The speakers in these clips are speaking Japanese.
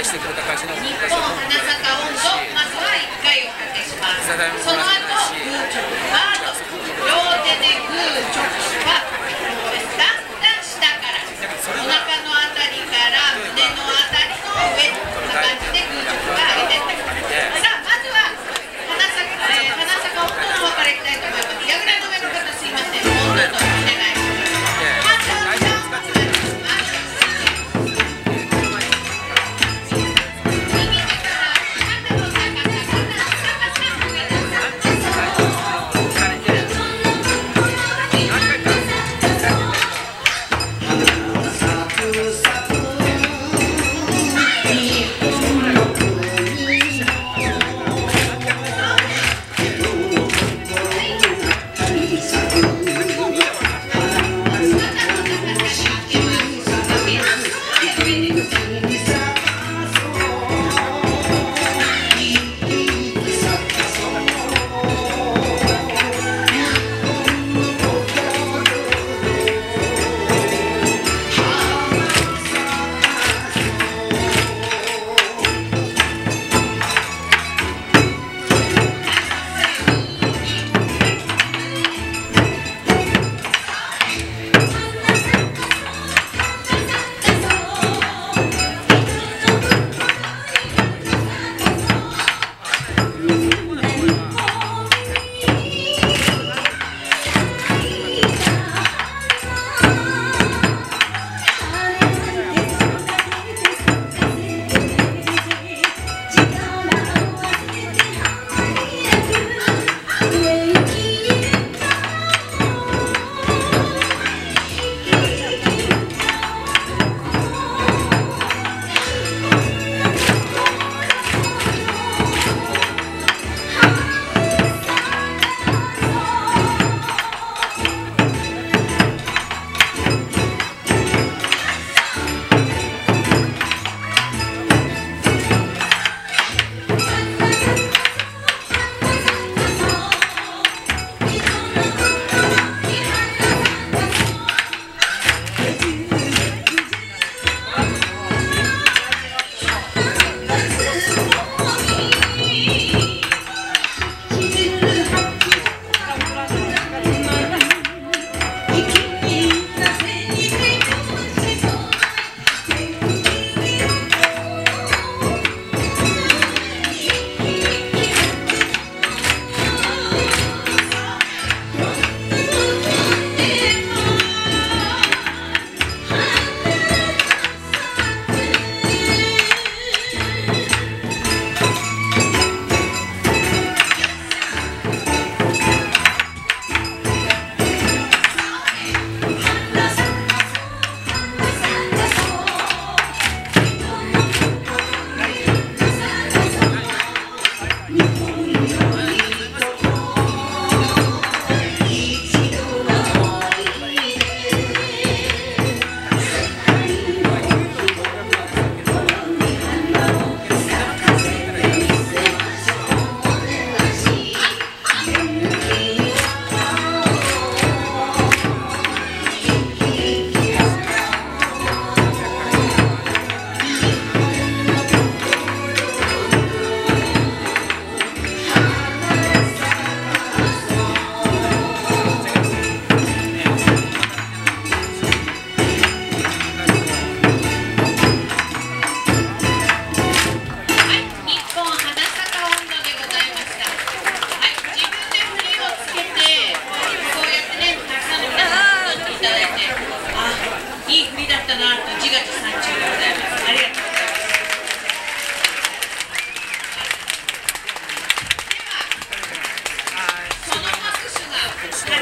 してくれた会社の日本花坂温度まずは1回おかけします。その後グーチョキー両手でグーチョキ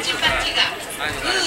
チパチが。